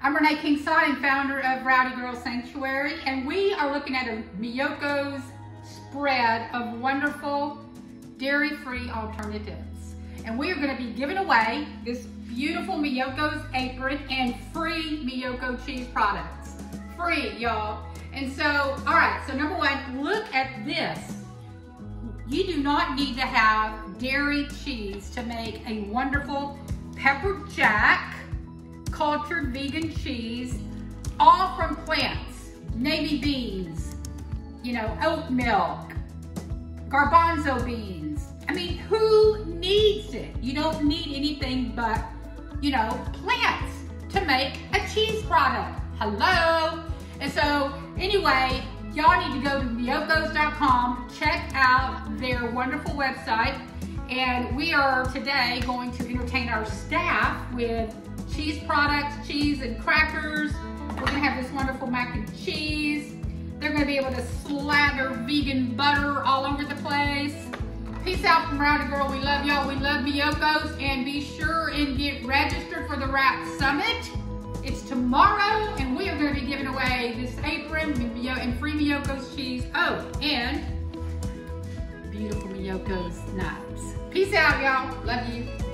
I'm Renee King-Sonnen, founder of Rowdy Girl Sanctuary, and we are looking at a Miyoko's spread of wonderful dairy-free alternatives. And we are gonna be giving away this beautiful Miyoko's apron and free Miyoko cheese products. Free, y'all. And so, all right, so number one, look at this. You do not need to have dairy cheese to make a wonderful pepper jack cultured vegan cheese, all from plants, navy beans, you know, oat milk, garbanzo beans. I mean, who needs it? You don't need anything but, you know, plants to make a cheese product. Hello? And so, anyway, y'all need to go to miyokos.com, check out their wonderful website, and we are today going to entertain our staff with cheese products, cheese and crackers. We're gonna have this wonderful mac and cheese. They're gonna be able to slather vegan butter all over the place. Peace out from Rowdy Girl. We love y'all. We love Miyoko's. And be sure and get registered for the Rap Summit. It's tomorrow, and we are going to be giving away this apron and free Miyoko's cheese. Oh, and beautiful Miyoko's knives. Peace out, y'all. Love you.